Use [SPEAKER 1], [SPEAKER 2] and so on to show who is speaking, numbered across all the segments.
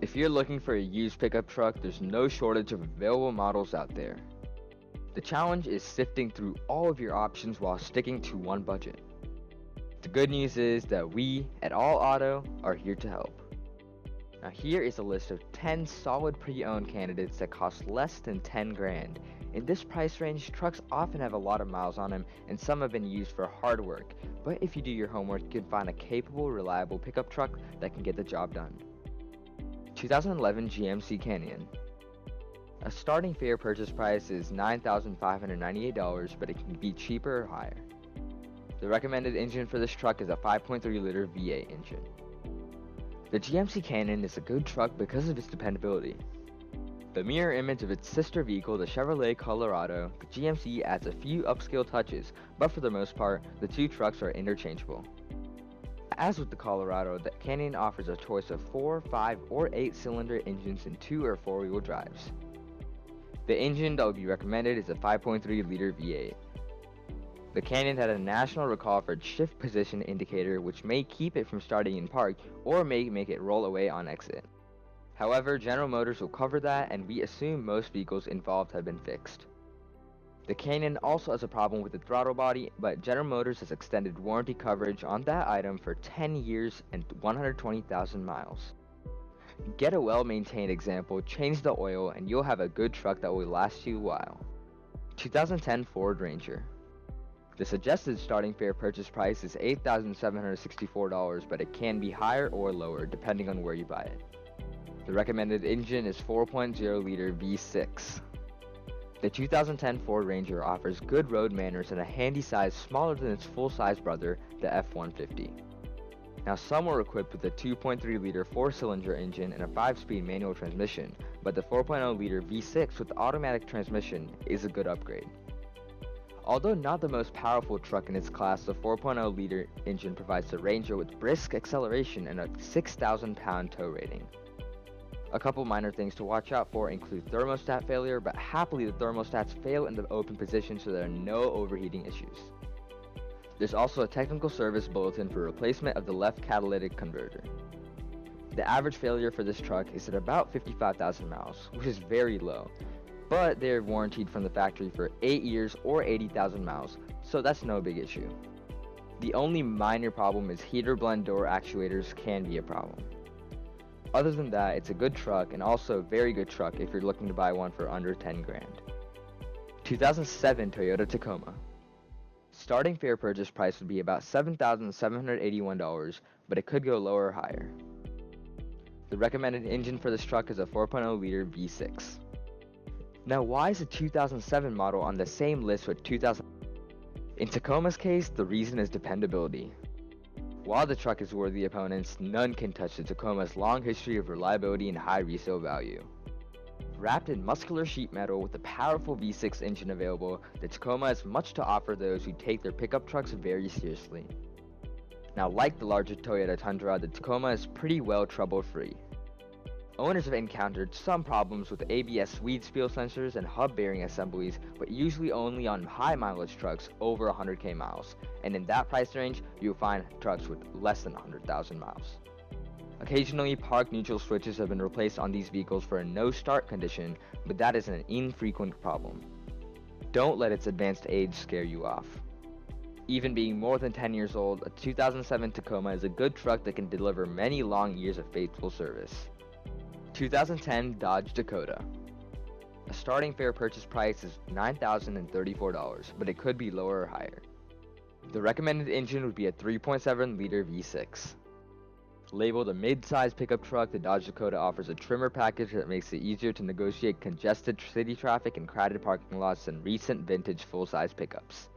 [SPEAKER 1] If you're looking for a used pickup truck, there's no shortage of available models out there. The challenge is sifting through all of your options while sticking to one budget. The good news is that we at All Auto are here to help. Now here is a list of 10 solid pre-owned candidates that cost less than 10 grand. In this price range, trucks often have a lot of miles on them and some have been used for hard work, but if you do your homework, you can find a capable, reliable pickup truck that can get the job done. 2011 GMC Canyon. A starting fair purchase price is $9,598, but it can be cheaper or higher. The recommended engine for this truck is a 5.3 liter V8 engine. The GMC Canyon is a good truck because of its dependability. The mirror image of its sister vehicle, the Chevrolet Colorado, the GMC adds a few upscale touches, but for the most part, the two trucks are interchangeable. As with the Colorado, the Canyon offers a choice of 4, 5, or 8 cylinder engines in 2 or 4 wheel drives. The engine that would be recommended is a 5.3 liter V8. The Canyon had a national recall for shift position indicator which may keep it from starting in park or may make it roll away on exit. However, General Motors will cover that and we assume most vehicles involved have been fixed. The Canyon also has a problem with the throttle body, but General Motors has extended warranty coverage on that item for 10 years and 120,000 miles. Get a well-maintained example, change the oil, and you'll have a good truck that will last you a while. 2010 Ford Ranger The suggested starting fair purchase price is $8,764, but it can be higher or lower depending on where you buy it. The recommended engine is 4.0 liter V6. The 2010 Ford Ranger offers good road manners and a handy size smaller than its full-size brother, the F-150. Now some were equipped with a 2.3 liter 4-cylinder engine and a 5-speed manual transmission, but the 4.0 liter V6 with automatic transmission is a good upgrade. Although not the most powerful truck in its class, the 4.0 liter engine provides the Ranger with brisk acceleration and a 6,000 pound tow rating. A couple minor things to watch out for include thermostat failure, but happily the thermostats fail in the open position so there are no overheating issues. There's also a technical service bulletin for replacement of the left catalytic converter. The average failure for this truck is at about 55,000 miles, which is very low, but they're warranted from the factory for 8 years or 80,000 miles, so that's no big issue. The only minor problem is heater blend door actuators can be a problem. Other than that, it's a good truck and also a very good truck if you're looking to buy one for under 10 grand. 2007 Toyota Tacoma. Starting fair purchase price would be about $7,781, but it could go lower or higher. The recommended engine for this truck is a 4.0 liter V6. Now why is the 2007 model on the same list with 2000? In Tacoma's case, the reason is dependability. While the truck is worthy opponents, none can touch the Tacoma's long history of reliability and high resale value. Wrapped in muscular sheet metal with a powerful V6 engine available, the Tacoma has much to offer those who take their pickup trucks very seriously. Now like the larger Toyota Tundra, the Tacoma is pretty well trouble free. Owners have encountered some problems with ABS wheel speed sensors and hub bearing assemblies, but usually only on high mileage trucks over 100k miles, and in that price range, you'll find trucks with less than 100,000 miles. Occasionally, park neutral switches have been replaced on these vehicles for a no start condition, but that is an infrequent problem. Don't let its advanced age scare you off. Even being more than 10 years old, a 2007 Tacoma is a good truck that can deliver many long years of faithful service. 2010 Dodge Dakota. A starting fair purchase price is $9,034, but it could be lower or higher. The recommended engine would be a 3.7 liter V6. Labeled a mid-size pickup truck, the Dodge Dakota offers a trimmer package that makes it easier to negotiate congested city traffic and crowded parking lots than recent vintage full-size pickups.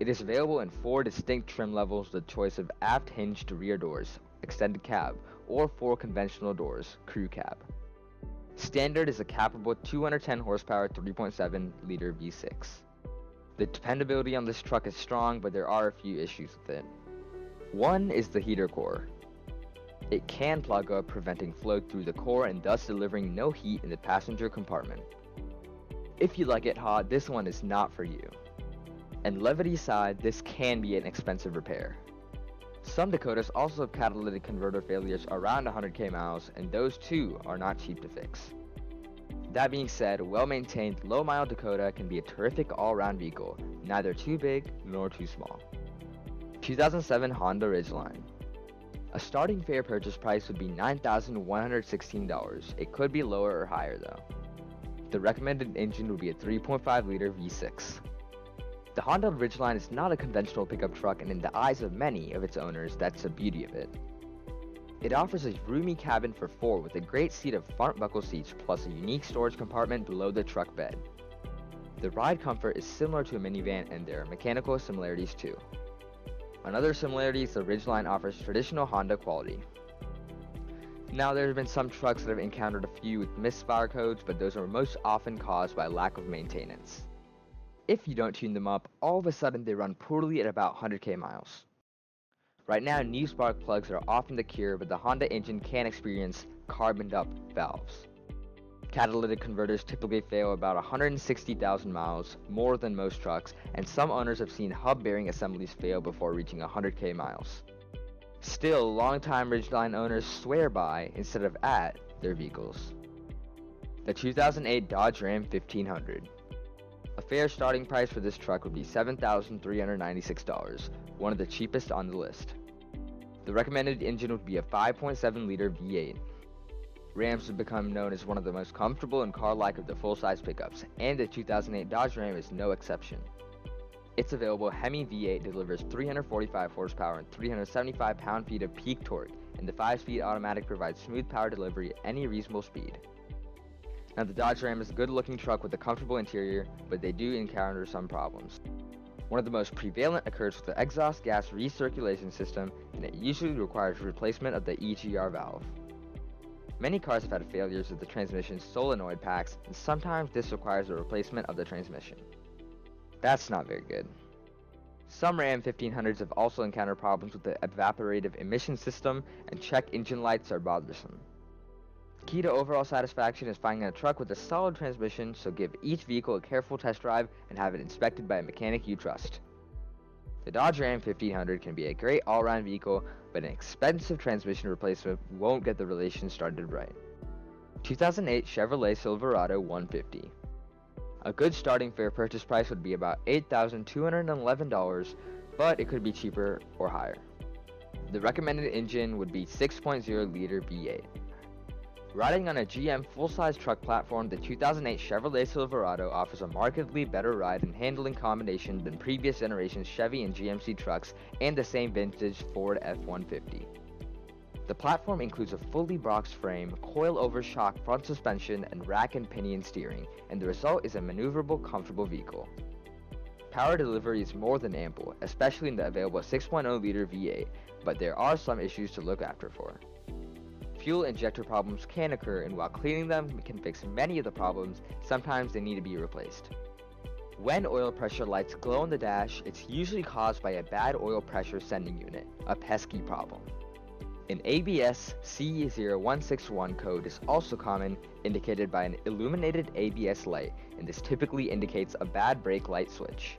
[SPEAKER 1] It is available in four distinct trim levels with choice of aft hinged rear doors, extended cab, or four conventional doors, crew cab. Standard is a capable 210 horsepower 3.7 liter V6. The dependability on this truck is strong, but there are a few issues with it. One is the heater core. It can plug up, preventing flow through the core and thus delivering no heat in the passenger compartment. If you like it hot, this one is not for you. And levity side, this can be an expensive repair. Some Dakotas also have catalytic converter failures around 100k miles, and those too are not cheap to fix. That being said, well-maintained low-mile Dakota can be a terrific all-around vehicle, neither too big nor too small. 2007 Honda Ridgeline A starting fair purchase price would be $9,116. It could be lower or higher though. The recommended engine would be a 3.5 liter V6. The Honda Ridgeline is not a conventional pickup truck and in the eyes of many of its owners, that's the beauty of it. It offers a roomy cabin for four with a great seat of front bucket seats plus a unique storage compartment below the truck bed. The ride comfort is similar to a minivan and there are mechanical similarities too. Another similarity is the Ridgeline offers traditional Honda quality. Now there have been some trucks that have encountered a few with misfire codes but those are most often caused by lack of maintenance if you don't tune them up, all of a sudden they run poorly at about 100k miles. Right now, new spark plugs are often the cure, but the Honda engine can experience carboned up valves. Catalytic converters typically fail about 160,000 miles, more than most trucks, and some owners have seen hub bearing assemblies fail before reaching 100k miles. Still, longtime Ridgeline owners swear by, instead of at, their vehicles. The 2008 Dodge Ram 1500. A fair starting price for this truck would be $7,396, one of the cheapest on the list. The recommended engine would be a 5.7 liter V8. Rams have become known as one of the most comfortable and car-like of the full-size pickups, and the 2008 Dodge Ram is no exception. Its available Hemi V8 delivers 345 horsepower and 375 pound-feet of peak torque, and the 5-speed automatic provides smooth power delivery at any reasonable speed. Now the Dodge Ram is a good looking truck with a comfortable interior, but they do encounter some problems. One of the most prevalent occurs with the exhaust gas recirculation system, and it usually requires replacement of the EGR valve. Many cars have had failures with the transmission solenoid packs, and sometimes this requires a replacement of the transmission. That's not very good. Some Ram 1500s have also encountered problems with the evaporative emission system, and check engine lights are bothersome. Key to overall satisfaction is finding a truck with a solid transmission, so give each vehicle a careful test drive and have it inspected by a mechanic you trust. The Dodge Ram 1500 can be a great all-around vehicle, but an expensive transmission replacement won't get the relation started right. 2008 Chevrolet Silverado 150. A good starting fair purchase price would be about $8,211, but it could be cheaper or higher. The recommended engine would be 6.0 liter V8. Riding on a GM full-size truck platform, the 2008 Chevrolet Silverado offers a markedly better ride and handling combination than previous generations Chevy and GMC trucks and the same vintage Ford F-150. The platform includes a fully boxed frame, coil-over shock front suspension, and rack and pinion steering, and the result is a maneuverable, comfortable vehicle. Power delivery is more than ample, especially in the available 6.0-liter V8, but there are some issues to look after for. Fuel injector problems can occur and while cleaning them can fix many of the problems, sometimes they need to be replaced. When oil pressure lights glow on the dash, it's usually caused by a bad oil pressure sending unit, a pesky problem. An ABS C0161 code is also common, indicated by an illuminated ABS light, and this typically indicates a bad brake light switch.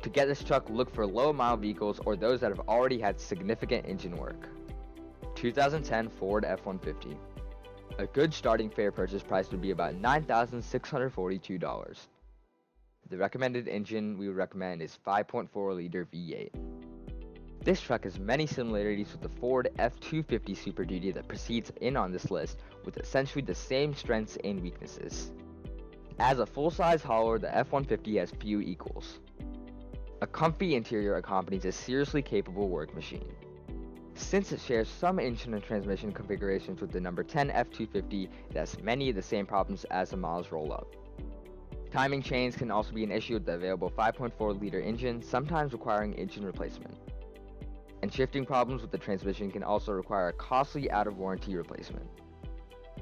[SPEAKER 1] To get this truck, look for low mile vehicles or those that have already had significant engine work. 2010 Ford F-150. A good starting fair purchase price would be about $9,642. The recommended engine we would recommend is 5.4 liter V8. This truck has many similarities with the Ford F-250 Super Duty that precedes in on this list with essentially the same strengths and weaknesses. As a full-size hauler, the F-150 has few equals. A comfy interior accompanies a seriously capable work machine. Since it shares some engine and transmission configurations with the number 10 F250, it has many of the same problems as the miles roll up. Timing chains can also be an issue with the available 5.4 liter engine, sometimes requiring engine replacement. And shifting problems with the transmission can also require a costly out of warranty replacement.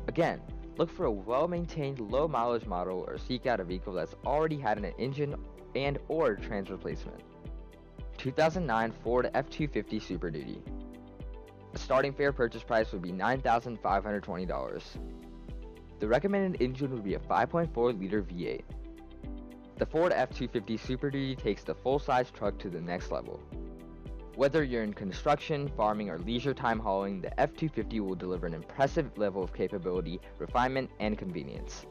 [SPEAKER 1] Again, look for a well-maintained low mileage model or seek out a vehicle that's already had an engine and or trans replacement. 2009 Ford F250 Super Duty the starting fair purchase price would be $9,520. The recommended engine would be a 5.4 liter V8. The Ford F-250 Super Duty takes the full-size truck to the next level. Whether you're in construction, farming, or leisure time hauling, the F-250 will deliver an impressive level of capability, refinement, and convenience.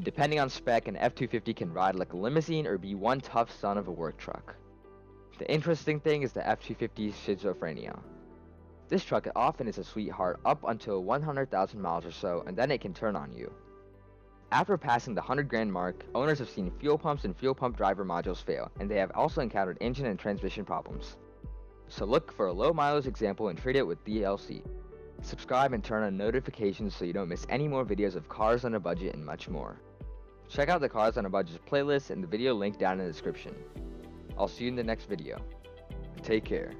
[SPEAKER 1] Depending on spec, an F-250 can ride like a limousine or be one tough son of a work truck. The interesting thing is the F-250's schizophrenia. This truck often is a sweetheart up until 100,000 miles or so and then it can turn on you. After passing the 100 grand mark, owners have seen fuel pumps and fuel pump driver modules fail, and they have also encountered engine and transmission problems so look for a low mileage example and treat it with TLC. Subscribe and turn on notifications so you don't miss any more videos of cars on a budget and much more. Check out the Cars on a Budget playlist and the video link down in the description. I'll see you in the next video. Take care.